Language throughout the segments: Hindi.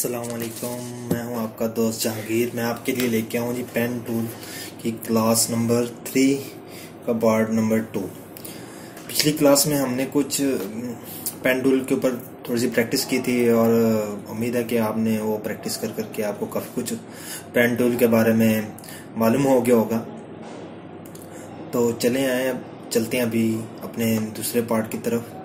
असलकुम मैं हूँ आपका दोस्त जहांगीर। मैं आपके लिए लेके आऊँ जी पेन टूल की क्लास नंबर थ्री का पार्ट नंबर टू पिछली क्लास में हमने कुछ पेन टूल के ऊपर थोड़ी सी प्रैक्टिस की थी और उम्मीद है कि आपने वो प्रैक्टिस कर करके आपको काफ़ी कुछ पेन टूल के बारे में मालूम हो गया होगा। तो चले आए, चलते हैं अभी अपने दूसरे पार्ट की तरफ़।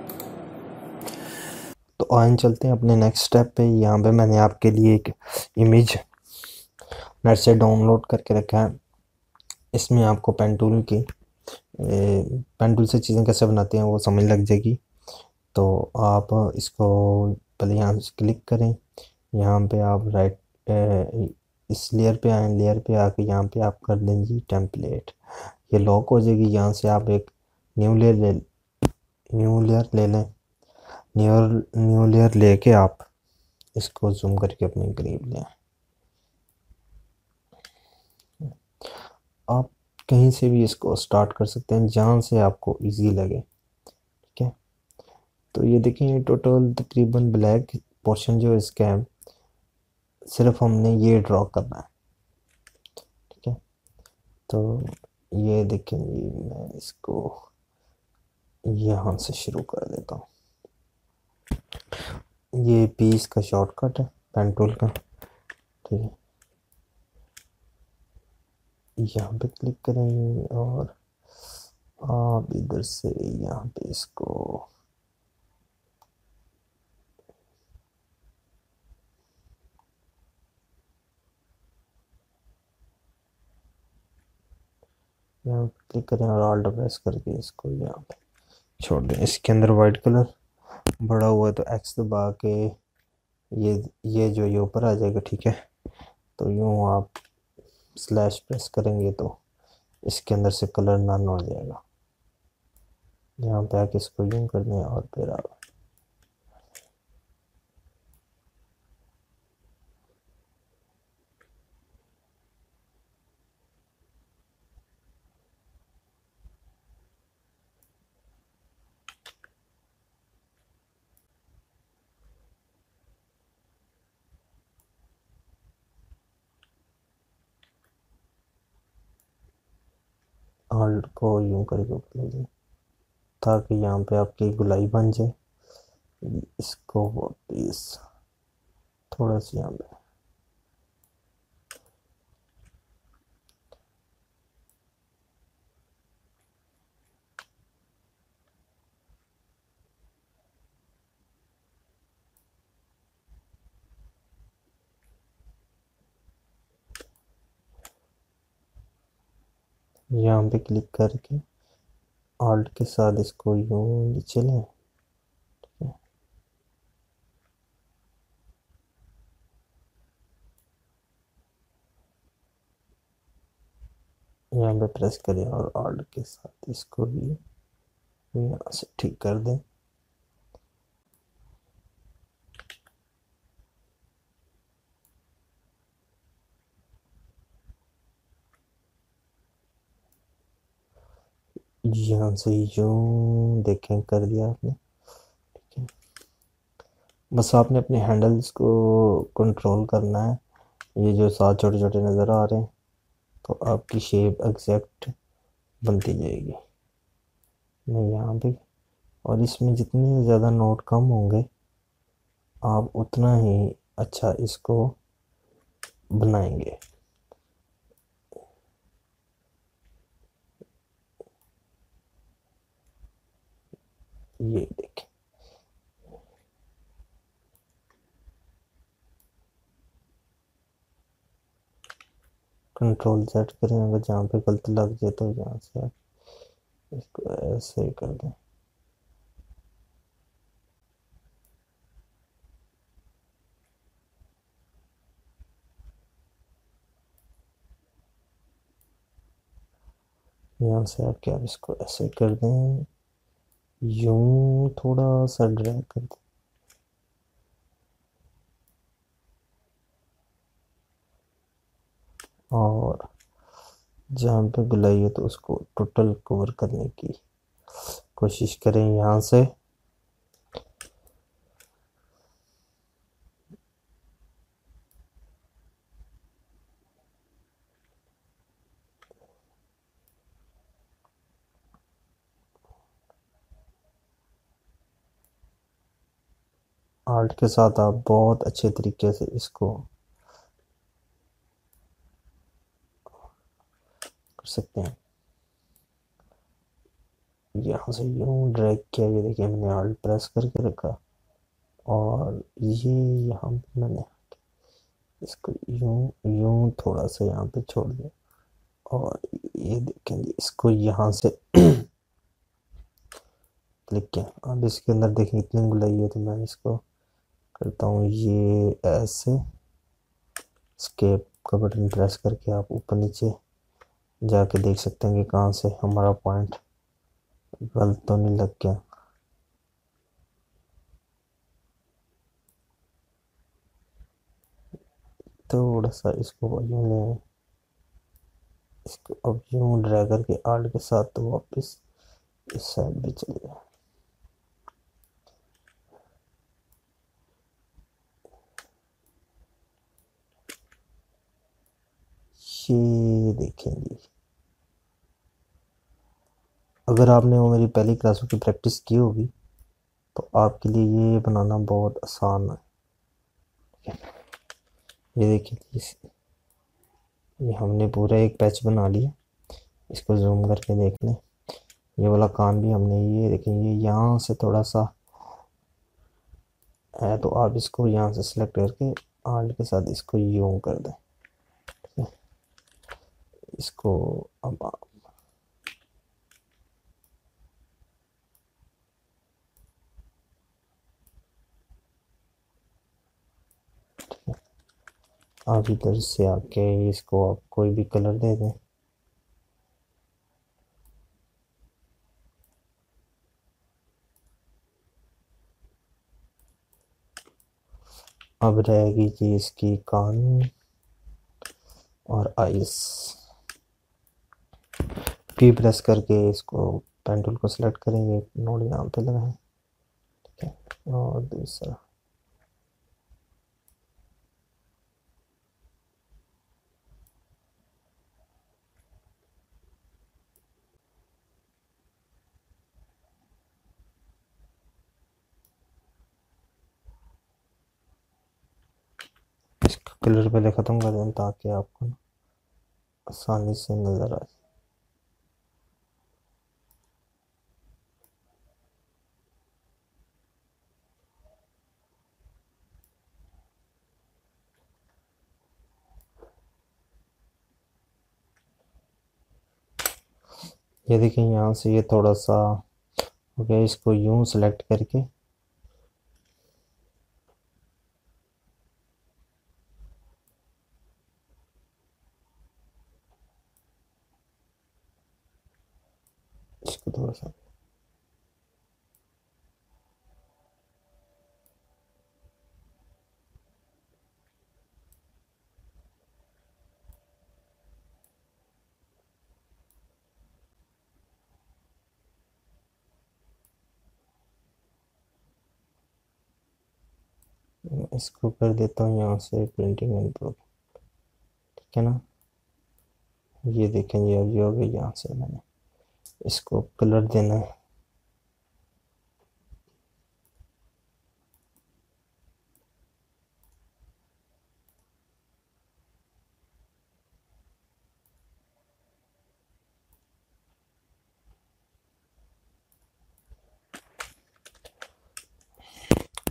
तो आइन चलते हैं अपने नेक्स्ट स्टेप पे। यहाँ पे मैंने आपके लिए एक इमेज नेट से डाउनलोड करके रखा है। इसमें आपको पेन टूल की पेंटूल से चीज़ें कैसे बनाते हैं वो समझ लग जाएगी। तो आप इसको पहले यहाँ से क्लिक करें। यहाँ पे आप राइट ए, इस लेयर पे आए लेयर पे आके यहाँ पे आप कर दें जी टेम्पलेट ये लॉक हो जाएगी। यहाँ से आप एक न्यू लेयर ले न्यू लेयर ले लें। न्यू न्यू लेयर लेके आप इसको जूम करके अपने करीब लें। आप कहीं से भी इसको स्टार्ट कर सकते हैं, जहाँ से आपको इजी लगे, ठीक है? तो ये देखें टोटल तकरीबन ब्लैक पोर्शन जो इसका है, सिर्फ़ हमने ये ड्रॉ करना है, ठीक है? तो ये देखें जी मैं इसको यहाँ से शुरू कर देता हूँ। ये पीस का शॉर्टकट है पेन टूल का। ठीक है। यहाँ पे क्लिक करेंगे और आप इधर से यहाँ पे इसको यहाँ पे क्लिक करें और ऑल्ट प्रेस करके इसको यहाँ पे छोड़ दें। इसके अंदर वाइट कलर बड़ा हुआ है तो एक्स दबा के ये ये जो ये ऊपर आ जाएगा, ठीक है? तो यूँ आप स्लैश प्रेस करेंगे तो इसके अंदर से कलर नन हो जाएगा। यहाँ पे आके इसको यूँ कर दें और फिर आप हॉल्ड को यूँ करके ऊपर ले जाए, ताकि यहाँ पे आपकी गुलाई बन जाए। इसको वापिस थोड़ा सा यहाँ पे। यहाँ पे क्लिक करके ऑल्ट के साथ इसको यूँ नीचे लें। यहाँ पे प्रेस करें और ऑल्ट के साथ इसको भी यहाँ से ठीक कर दें। यहाँ से जो देखें, कर दिया आपने। ठीक है। बस आपने अपने हैंडल्स को कंट्रोल करना है। ये जो साथ छोटे छोटे नज़र आ रहे हैं तो आपकी शेप एग्जैक्ट बनती जाएगी। मैं यहाँ पे, और इसमें जितने ज़्यादा नोट कम होंगे, आप उतना ही अच्छा इसको बनाएँगे। ये देखें कंट्रोल सेट करें, अगर जहाँ पे गलत लग जाए तो यहाँ से इसको ऐसे कर दें। यहाँ से आके आप इसको ऐसे कर दें? यूँ थोड़ा सा ड्रैग कर दे। और जहाँ पे गुलाई है तो उसको टोटल कवर करने की कोशिश करें यहाँ से। आर्ट के साथ आप बहुत अच्छे तरीके से इसको कर सकते हैं। यहाँ से यूँ ड्रैग किया, ये देखिए मैंने आर्ट प्रेस करके रखा और ये यहाँ पे मैंने इसको यूँ यूँ थोड़ा सा यहाँ पे छोड़ दिया और ये देखेंगे, इसको यहाँ से क्लिक किया। अब इसके अंदर देखें इतनी गुलाई है तो मैं इसको करता हूँ, ये ऐसे स्केप का बटन प्रेस करके आप ऊपर नीचे जाके देख सकते हैं कि कहाँ से हमारा पॉइंट गलत तो नहीं लग गया। थोड़ा सा इसको इसको अब यूँ ड्रैग करके आर्ट के साथ तो वापस इस साइड भी चले जाए। ये देखेंगे अगर आपने वो मेरी पहली क्लासों की प्रैक्टिस की होगी तो आपके लिए ये बनाना बहुत आसान है। ये देखिए ये हमने पूरा एक पैच बना लिया। इसको जूम करके देख लें ये वाला कान भी हमने, ये देखें ये यहाँ से थोड़ा सा है तो आप इसको यहाँ से सिलेक्ट करके आर्ट के साथ इसको यूँ कर दें। इसको अब आप इधर से आके इसको आप कोई भी कलर दे दें अब रहेगी जी इसकी कान और आइस पी प्रेस करके इसको पेन टूल को सिलेक्ट करेंगे। नोड यहाँ पे लगाएँ ठीक है। और दूसरा। कलर पहले ख़त्म कर दें ताकि आपको आसानी से नज़र आ जाए ये देखें यहाँ से ये थोड़ा सा हो गया, इसको यूँ सेलेक्ट करके। इसको थोड़ा सा इसको कर देता हूँ यहाँ से प्रिंटिंग एंड प्रो ठीक है ना? ये देखें, ये अभी हो गया यहाँ से मैंने। इसको कलर देना है।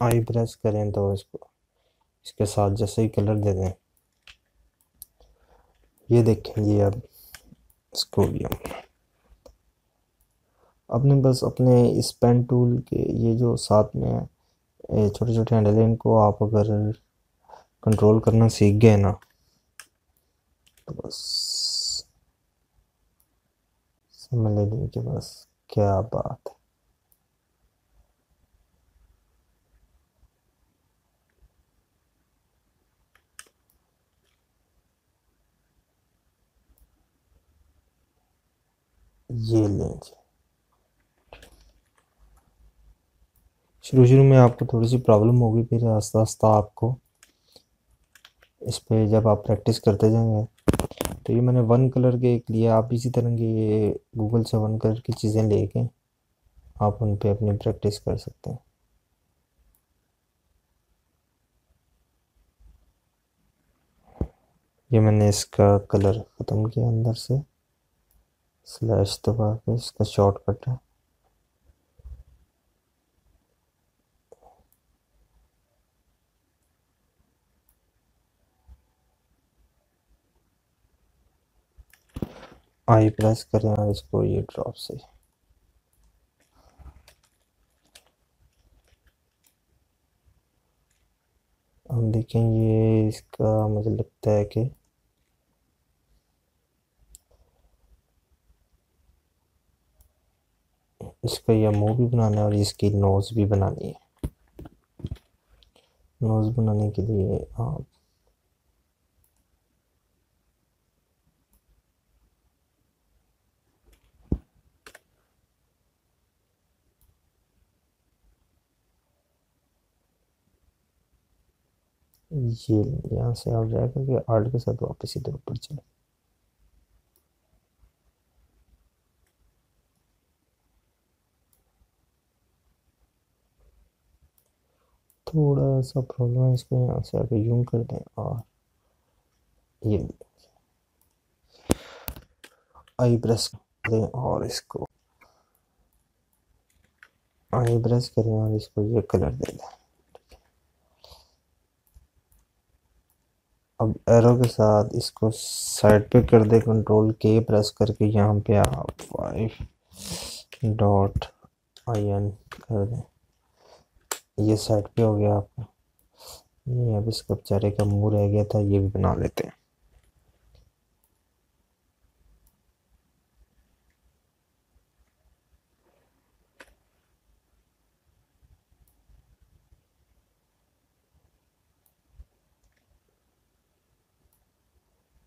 आई प्रेस करें तो इसको। इसके साथ जैसे ही कलर दे दें। ये देखें ये अब इसको भी अपने बस अपने इस पेन टूल के ये जो साथ में छोटे छोटे हैंडल इनको आप अगर कंट्रोल करना सीख गए ना तो बस समझ लेंगे कि बस क्या बात है। ये लेंगे शुरू शुरू में आपको थोड़ी सी प्रॉब्लम होगी, फिर आस्ता आस्ता आपको इस पर जब आप प्रैक्टिस करते जाएँगे तो ये मैंने वन कलर के लिया आप इसी तरह के ये गूगल से वन कलर की चीज़ें लेके आप उन पर अपनी प्रैक्टिस कर सकते हैं। ये मैंने इसका कलर ख़त्म किया अंदर से। स्लैश दबा के इसका शॉर्टकट है। आई प्रेस करें और इसको ये ड्रॉप से। हम देखें ये इसका मुझे लगता है कि इसका यह मुँह भी बनाना है और इसकी नोज़ भी बनानी है। नोज़ बनाने के लिए आप ये यहाँ से आप ड्रैग करके आर्ट के साथ वापस इधर ऊपर चले। थोड़ा सा प्रॉब्लम है, इसको यहाँ से आगे यूँ कर दें और ये आई ब्रश दें और इसको आई ब्रश करें और इसको ये कलर दे दें। अब एरो के साथ इसको साइड पे कर दे कंट्रोल के प्रेस करके यहाँ पे आप फाइव डॉट आई एन कर दें। ये साइड पे हो गया आपका ये अब इसका बेचारे का मुँह रह गया था, ये भी बना लेते हैं।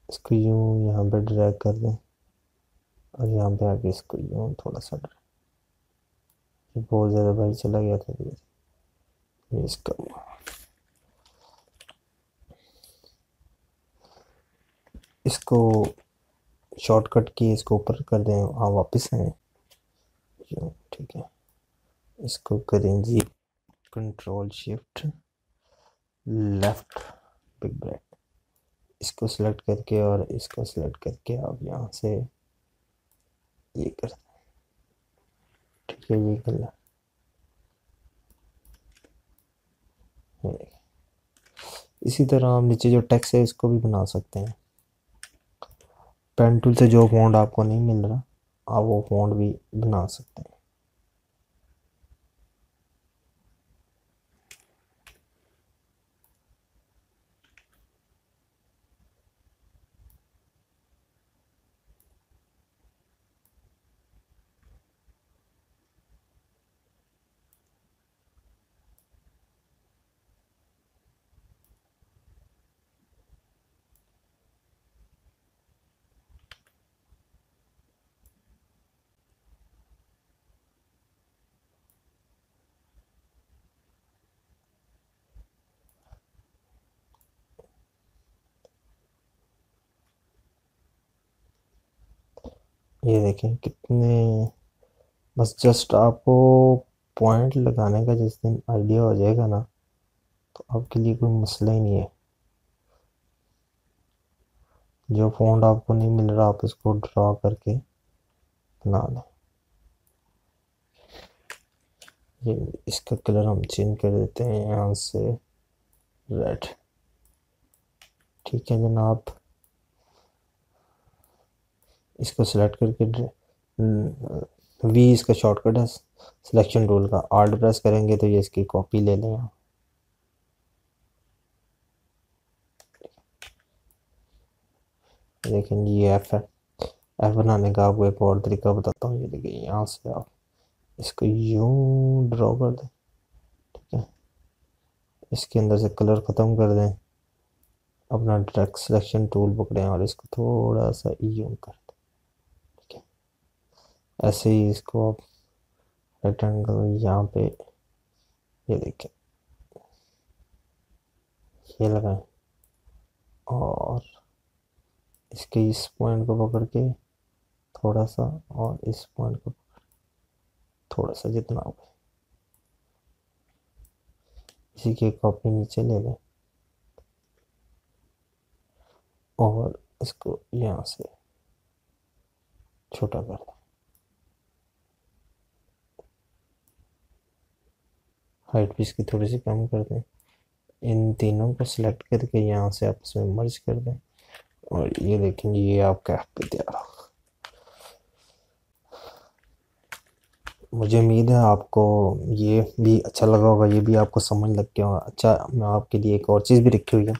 इसको यूँ यहाँ पे ड्रैग कर दें और यहाँ पे आके इसको यूँ थोड़ा सा ड्रैग बहुत ज़्यादा भाई चला गया था ये इसका इसको शॉर्टकट की इसको ऊपर कर दें। हाँ वापस आए। ठीक है। इसको करें जी। Control shift left big bracket इसको सिलेक्ट करके और इसको सिलेक्ट करके आप यहाँ से ये कर ठीक है, ये कर इसी तरह आप नीचे जो टैक्स है, इसको भी बना सकते हैं। पेन टूल से जो फॉन्ट आपको नहीं मिल रहा, आप वो फ़ोन भी बना सकते हैं। ये देखें कितने, बस जस्ट आपको पॉइंट लगाने का जिस दिन आइडिया हो जाएगा ना तो आपके लिए कोई मसला ही नहीं है। जो फ़ॉन्ट आपको नहीं मिल रहा, आप इसको ड्रा करके बना लें ये इसका कलर हम चेंज कर देते हैं यहाँ से रेड ठीक है जनाब। इसको सिलेक्ट करके वी इसका शॉर्टकट है। सिलेक्शन टूल का आर्ट प्रेस करेंगे तो ये इसकी कॉपी ले लें देखें ये एफ़ है। एफ़ बनाने का आपको एक और तरीका बताता हूँ। ये देखिए, यहाँ से आप इसको यूँ ड्रॉ कर दें, ठीक है? इसके अंदर से कलर ख़त्म कर दें। अपना डायरेक्ट सिलेक्शन टूल पकड़ें और इसको थोड़ा सा यूँ कर। ऐसे ही इसको आप रेक्टेंगल यहाँ पे, ये देखें। ये लगाएँ और इसके इस पॉइंट को पकड़ के थोड़ा सा और इस पॉइंट को थोड़ा सा जितना हो इसी की कॉपी नीचे ले लें और इसको यहाँ से छोटा कर दें। हाइट भी इसकी थोड़ी सी कम कर दें। इन तीनों को सिलेक्ट करके यहाँ से आपस में मर्ज कर दें। और ये देखेंगे ये आपका पे तैयार मुझे उम्मीद है आपको ये भी अच्छा लगा होगा, ये भी आपको समझ लग गया होगा। अच्छा मैं आपके लिए एक और चीज़ भी रखी हुई है।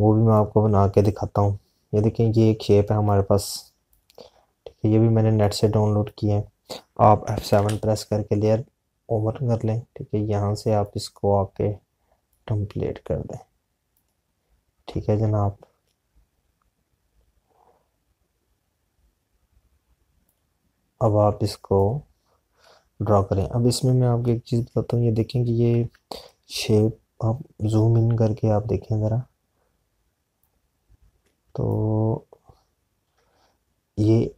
वो भी मैं आपको बना के दिखाता हूँ। ये देखें, ये एक शेप है हमारे पास। ठीक है, ये भी मैंने नेट से डाउनलोड किया है। आप F7 प्रेस करके लेयर ओवर कर लें, ठीक है? यहाँ से आप इसको आके कंप्लीट कर दें। ठीक है जनाब? अब आप इसको ड्रॉ करें। अब इसमें मैं आपको एक चीज़ बताता हूँ। ये देखें कि ये शेप आप जूम इन करके आप देखें ज़रा। तो ये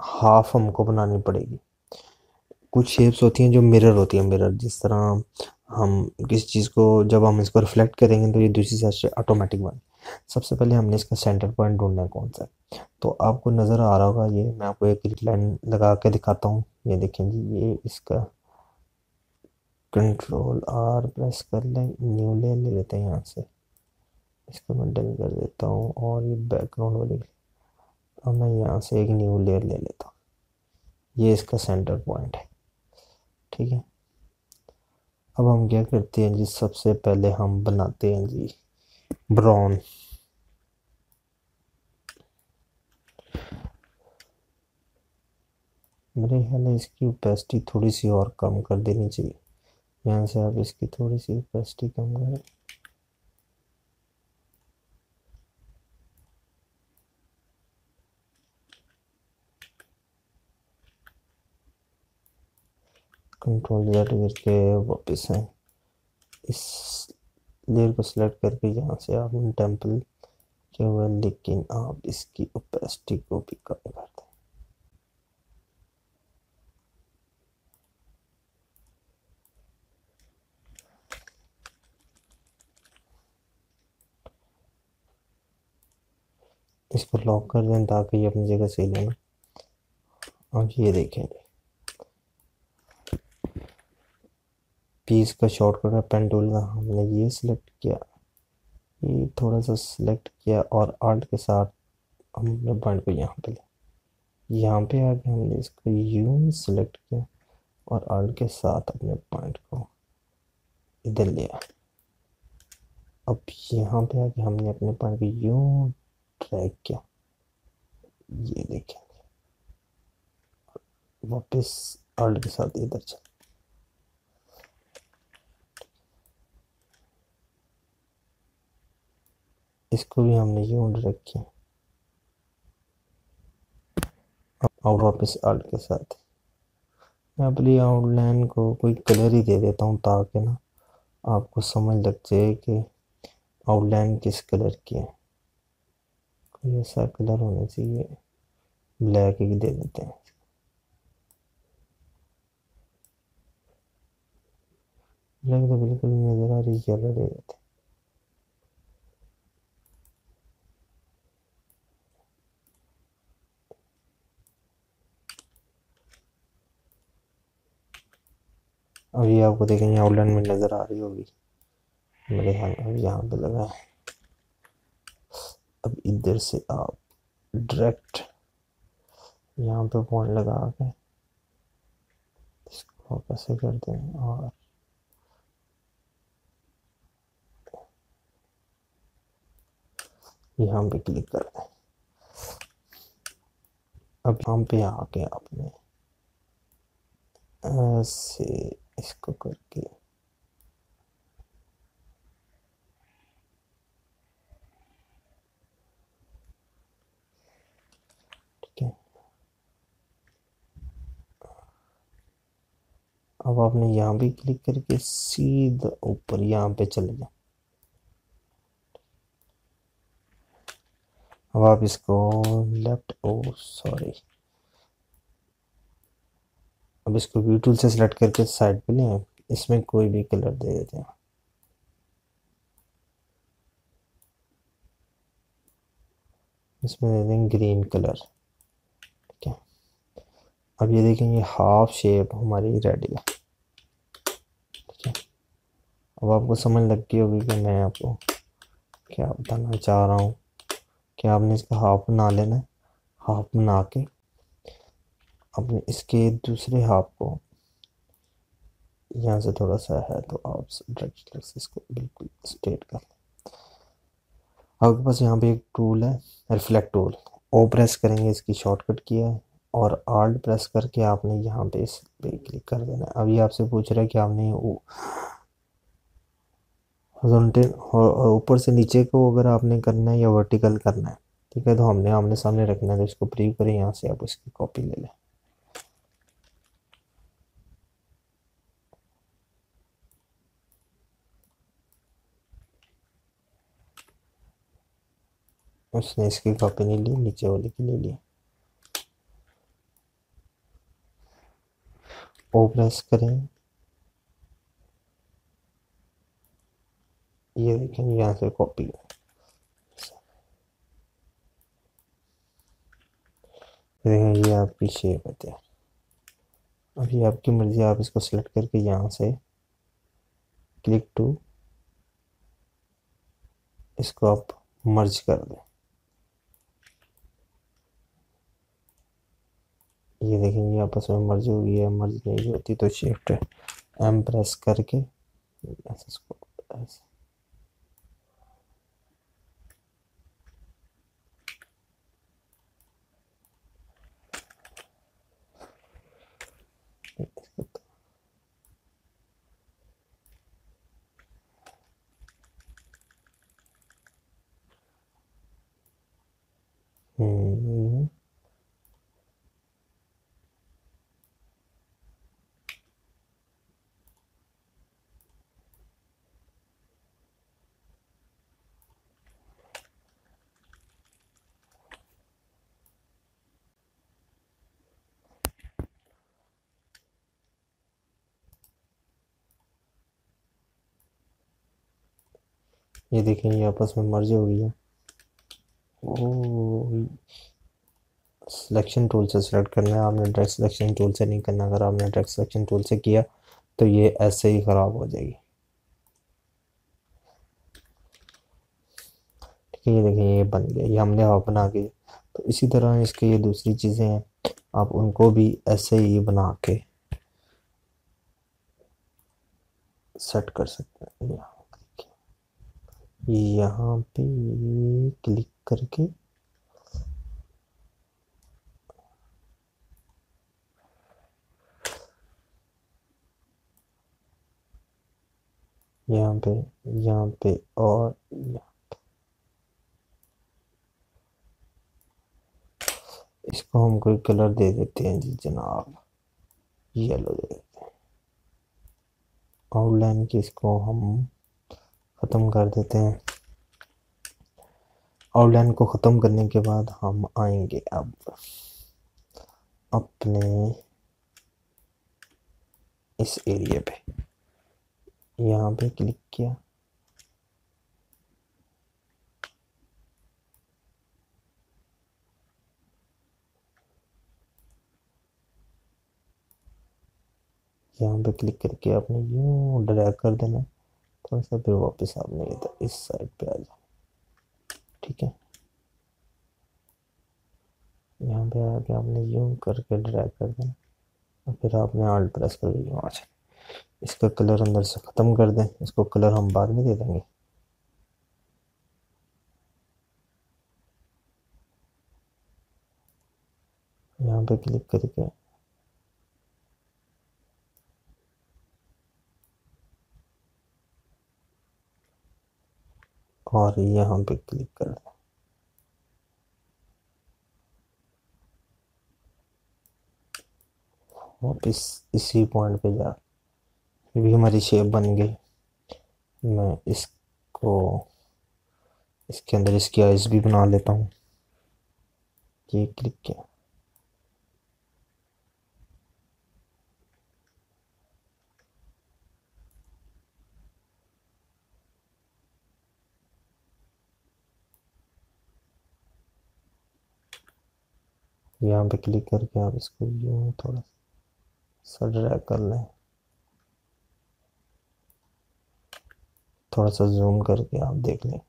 हाफ़ हमको बनानी पड़ेगी। कुछ शेप्स होती हैं जो मिरर होती हैं मिरर जिस तरह हम किसी चीज़ को, जब हम इसको रिफ्लेक्ट करेंगे तो ये दूसरी साइड से ऑटोमेटिक बने। सबसे पहले हमने इसका सेंटर पॉइंट ढूंढना है कौन सा। तो आपको नज़र आ रहा होगा ये, मैं आपको एक ग्रिड लाइन लगा के दिखाता हूँ। ये देखें जी, ये इसका कंट्रोल आर प्रेस कर लें न्यू ले ले लेते हैं यहाँ से। इसको मैं डल कर देता हूँ और ये बैकग्राउंड वाली, अब मैं यहाँ से एक न्यू लेयर ले लेता हूँ। ये इसका सेंटर पॉइंट है। ठीक है। अब हम क्या करते हैं जी? सबसे पहले हम बनाते हैं जी ब्राउन। मेरे ख्याल है इसकी ओपेसिटी थोड़ी सी और कम कर देनी चाहिए। यहाँ से आप इसकी थोड़ी सी ओपेसिटी कम करें। कंट्रोल जेड करके वापस आए। इस लेयर को सिलेक्ट करके यहाँ से आप टेंपल किया हुआ लेकिन आप इसकी ओपेसिटी को भी कम कर दें। इसको लॉक कर दें ताकि ये अपनी जगह सही लेना अब ये देखेंगे। पीस का शॉर्टकट है पेन टूल का, हमने ये सिलेक्ट किया। ये थोड़ा सा सिलेक्ट किया और आर्ट के साथ हमने पॉइंट को यहाँ पे लिया। यहाँ पे आके हमने इसको यूँ सिलेक्ट किया और आर्ट के साथ अपने पॉइंट को इधर लिया। अब यहाँ पे आके हमने अपने पॉइंट को यूँ ट्रैक किया। ये देखें। वापस आर्ट के साथ इधर चल। इसको भी हमने यूँ रख किया और वापस आर्ट के साथ। मैं अपनी आउटलाइन को कोई कलर ही दे देता हूँ ताकि ना आपको समझ लग जाए कि आउटलाइन किस कलर की है। कोई ऐसा कलर होना चाहिए, ब्लैक ही दे देते हैं। ब्लैक तो बिल्कुल नज़र आ रही येलो दे देते हैं। अब ये आपको देखेंगे आउटलाइन में नज़र आ रही होगी। मेरे ख्याल में यहाँ पे लगा है। अब इधर से आप डायरेक्ट यहाँ पे पॉइंट लगा के इसको कैसे कर दें और यहाँ पे क्लिक कर दें। अब यहाँ पे आके आपने ऐसे इसको करके अब आपने यहाँ भी क्लिक करके सीधा ऊपर यहाँ पे चले जाए अब आप इसको लेफ़्ट ओ सॉरी अब इसको व्यू टूल से सिलेक्ट करके साइड पे लें इसमें कोई भी कलर दे देते हैं। इसमें दे देंगे ग्रीन कलर ठीक है। अब ये देखें, ये हाफ़ शेप हमारी रेडी है। ठीक है। अब आपको समझ लग गई होगी कि मैं आपको क्या बताना चाह रहा हूँ। कि आपने इसका हाफ़ बना लेना है। हाफ़ बना के अपने इसके दूसरे हाफ़ को यहाँ से थोड़ा सा है तो आप इसको बिल्कुल स्ट्रेट कर लें। आपके पास यहाँ पे एक टूल है रिफ्लेक्ट टूल ओ प्रेस करेंगे, इसकी शॉर्टकट किया है और आल्ट प्रेस करके आपने यहाँ पे इस पे क्लिक कर देना है। अभी आपसे पूछ रहा है कि आपने ऊपर से नीचे को अगर आपने करना है या वर्टिकल करना है, ठीक है? तो हमने आमने सामने रखना है तो इसको प्रीव करें, यहाँ से आप इसकी कॉपी ले लें। उसने इसकी कॉपी नहीं ली, नीचे वाले की ले ली। ओ प्रेस करें। ये देखें, यहाँ से कॉपी देखें, ये आपकी शेप है अभी आपकी मर्ज़ी, आप इसको सिलेक्ट करके यहाँ से क्लिक टू इसको आप मर्ज कर दें। ये देखें, ये आपस में मर्ज हो गई है मर्ज नहीं होती तो शिफ्ट एम प्रेस करके ऐसे इसको ऐसे हम्म ये देखें, ये आपस में मर्ज हो गई है। ओ सिलेक्शन टूल से सिलेक्ट करना है। आपने डायरेक्ट सिलेक्शन टूल से नहीं करना। अगर आपने डायरेक्ट सिलेक्शन टूल से किया तो ये ऐसे ही ख़राब हो जाएगी। ठीक है, ये देखें, ये बन गया। ये हमने हाफ़ बना के तो इसी तरह इसके ये दूसरी चीज़ें हैं। आप उनको भी ऐसे ही बना के सेट कर सकते हैं। यहाँ पे क्लिक करके यहाँ पे यहाँ पे और यहाँ। पे इसको हम कोई कलर दे देते हैं जी जनाब। येलो दे देते हैं। आउटलाइन की इसको हम ख़त्म कर देते हैं। आउटलाइन को ख़त्म करने के बाद हम आएँगे अब अपने इस एरिया पे। यहाँ पे क्लिक किया। यहाँ पे क्लिक करके आपने यूँ ड्रैग कर देना। थोड़ा सा फिर वापस आपने इधर इस साइड पे आ जाए ठीक है? यहाँ पे आके आपने यूँ करके ड्रैग कर देना और फिर आपने आल्ट प्रेस कर यूँ आ जाए इसका कलर अंदर से ख़त्म कर दें। इसको कलर हम बाद में दे देंगे। यहाँ पे क्लिक करके और यहाँ पे क्लिक कर दें। वापिस इसी पॉइंट पे जा। ये भी हमारी शेप बन गई। मैं इसको, इसके अंदर इसकी आइज़ भी बना लेता हूँ। ये क्लिक किया। यहाँ पे क्लिक करके आप इसको यूँ थोड़ा सा ड्रैग कर लें। थोड़ा सा जूम करके आप देख लें।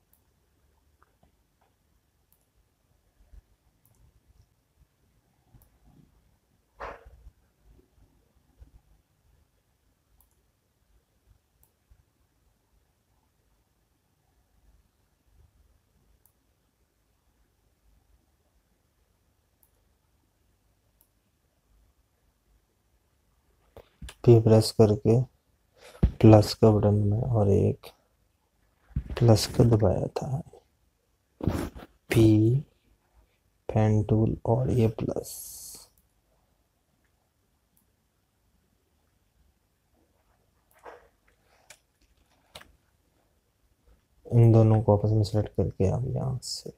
पी प्रेस करके प्लस का बटन में और एक प्लस का दबाया था। पी पेन टूल और ये प्लस इन दोनों को आपस में सेलेक्ट करके आप यहाँ से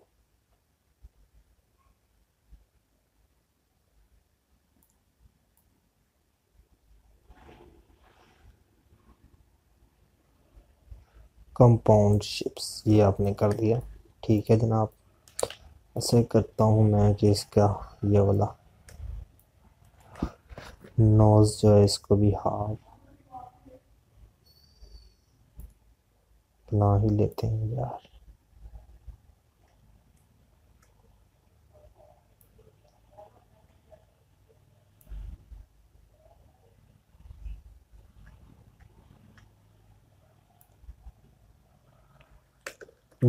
कंपाउंड शिप्स ये आपने कर दिया। ठीक है जनाब, ऐसे करता हूँ मैं कि इसका ये वाला नोज़ जो है, इसको भी हाफ़ बना ही लेते हैं यार।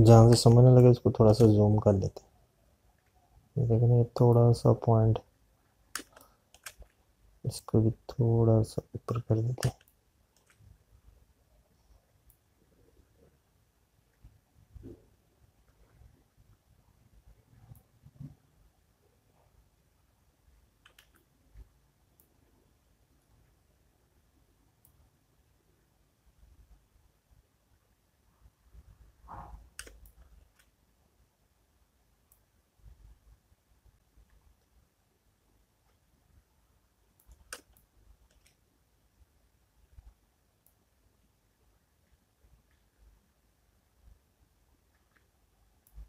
जहाँ से समझने लगे उसको थोड़ा सा जूम कर लेते हैं। लेकिन ये थोड़ा सा पॉइंट इसको भी थोड़ा सा ऊपर कर देते हैं।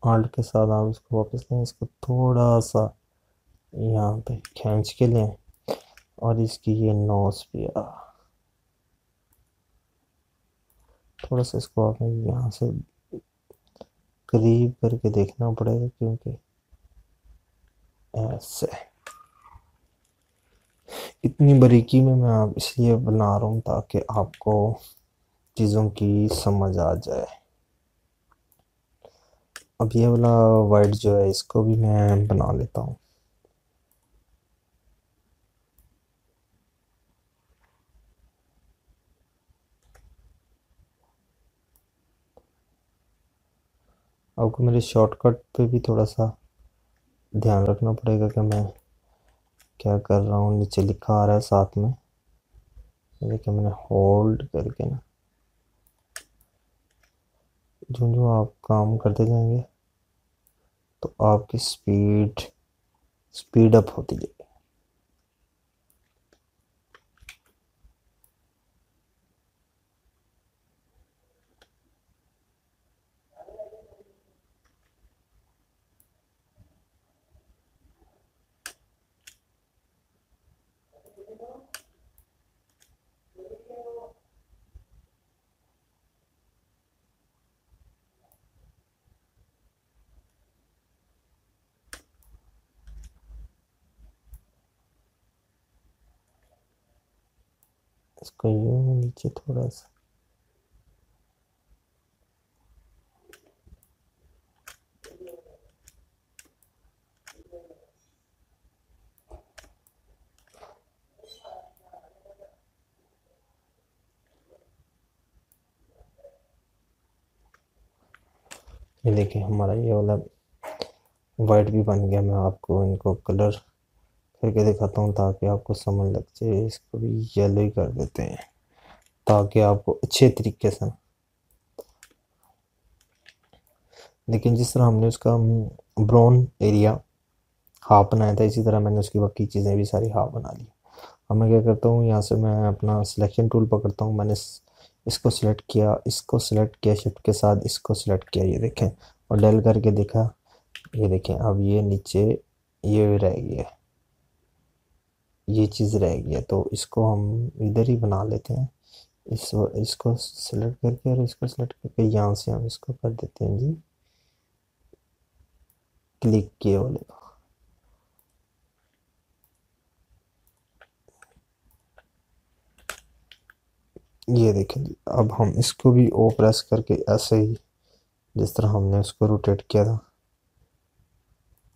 आल्ट के साथ आप इसको वापस लें, इसको थोड़ा सा यहाँ पे खींच के लें और इसकी ये नोस भी आ। थोड़ा सा इसको आपने यहाँ से करीब करके देखना पड़ेगा क्योंकि ऐसे। इतनी बारीकी में मैं आप इसलिए बना रहा हूँ ताकि आपको चीज़ों की समझ आ जाए। अब ये वाला वाइट जो है, इसको भी मैं बना लेता हूँ। आपको मेरे शॉर्टकट पे भी थोड़ा सा ध्यान रखना पड़ेगा कि मैं क्या कर रहा हूँ। नीचे लिखा आ रहा है साथ में। देखिए, मैंने होल्ड करके ना जो जो आप काम करते जाएँगे तो आपकी स्पीड स्पीड अप होती जाएगी। इसको यूँ नीचे थोड़ा सा ये देखिए हमारा ये वाला वाइट भी बन गया, मैं आपको इनको कलर करके दिखाता हूँ ताकि आपको समझ लग जाए, इसको भी येलो ही कर देते हैं, ताकि आपको अच्छे तरीके से। लेकिन जिस तरह हमने उसका ब्राउन एरिया हाफ़ बनाया था, इसी तरह मैंने उसकी बाकी चीज़ें भी सारी हाफ़ बना ली। अब मैं क्या करता हूँ, यहाँ से मैं अपना सिलेक्शन टूल पकड़ता हूँ, मैंने इसको सिलेक्ट किया, इसको सिलेक्ट किया शिफ्ट के साथ इसको सिलेक्ट किया, ये देखें, और डेल करके देखा, ये देखें, अब ये नीचे ये रह गया ये चीज़ रह गया तो इसको हम इधर ही बना लेते हैं। इस इसको सेलेक्ट करके और इसको सेलेक्ट करके यहाँ से हम इसको कर देते हैं जी। क्लिक किए वाले ये देखें जी, अब हम इसको भी ओ प्रेस करके ऐसे ही, जिस तरह हमने उसको रोटेट किया था,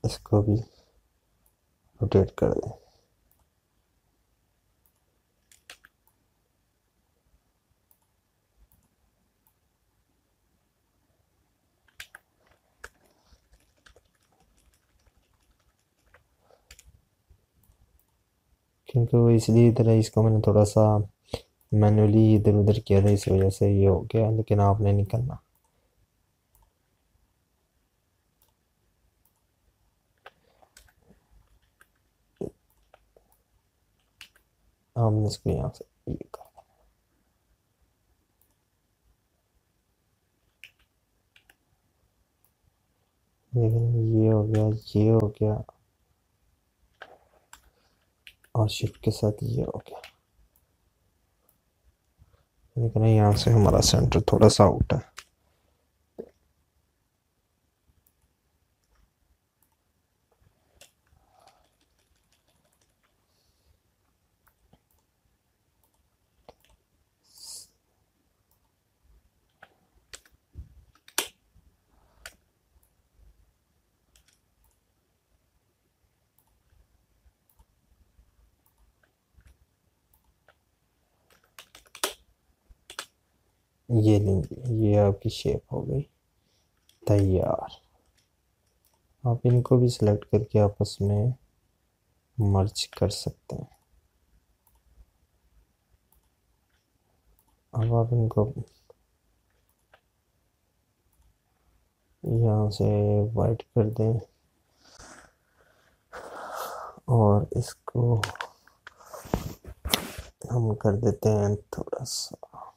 इसको भी रोटेट कर दें। क्योंकि इसलिए इधर इसको मैंने थोड़ा सा मैनुअली इधर उधर किया था, इस वजह से ये हो गया, लेकिन आपने नहीं करना हमने इसको यहाँ से लेकिन ये हो गया, ये हो गया। और शिफ्ट के साथ ये गया। लेकिन यहाँ से हमारा सेंटर थोड़ा सा आउट है। ये लीजिए, ये आपकी शेप हो गई। तैयार। आप इनको भी सिलेक्ट करके आपस में मर्ज कर सकते हैं। अब आप इनको यहाँ से वाइट कर दें। और इसको हम कर देते हैं थोड़ा सा।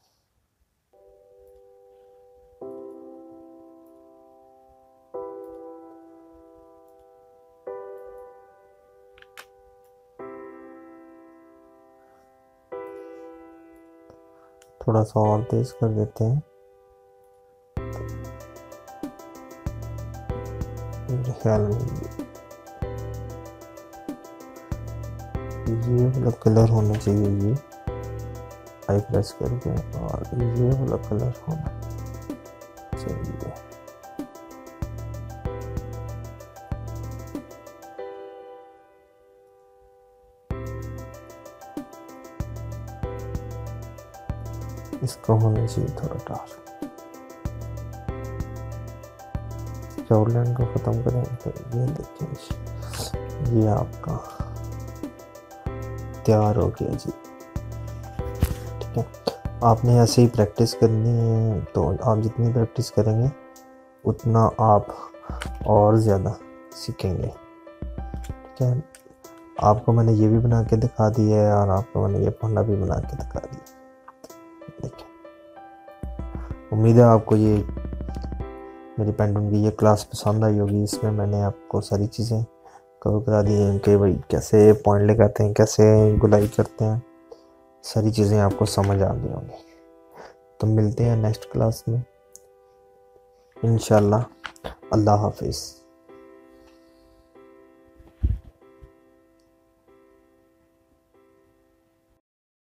थोड़ा सा और तेज कर देते हैं। ख्याल ये वाला कलर होना चाहिए ये। आई प्रेस करके और ये वाला कलर होना चाहिए। इसका होना चाहिए थोड़ा डार्क आउटलाइन को ख़त्म करें तो ये देखिए, ये आपका तैयार हो गया जी। ठीक है, आपने ऐसे ही प्रैक्टिस करनी है तो आप जितनी प्रैक्टिस करेंगे, उतना आप और ज़्यादा सीखेंगे। ठीक है, आपको मैंने ये भी बना के दिखा दिया है और आपको मैंने ये पंडा भी बना के दिखा उम्मीद है आपको ये मेरी पेंटिंग की ये क्लास पसंद आई होगी। इसमें मैंने आपको सारी चीज़ें कवर करा दी हैं कि भाई कैसे पॉइंट लगाते हैं, कैसे गुलाई करते हैं, सारी चीज़ें आपको समझ आ गई होंगी। तो मिलते हैं नेक्स्ट क्लास में। इन अल्लाह हाफिज़।